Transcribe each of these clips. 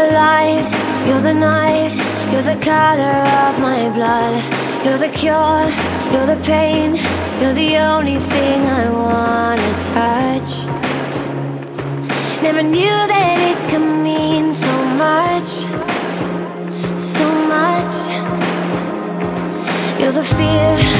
the light, you're the night, you're the color of my blood. You're the cure, you're the pain, you're the only thing I wanna touch. Never knew that it could mean so much, so much. You're the fear,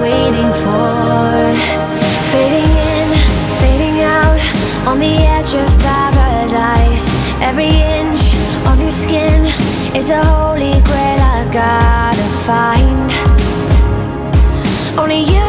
Waiting for? Fading in, fading out, on the edge of paradise. Every inch of your skin is a holy grail I've gotta find. Only you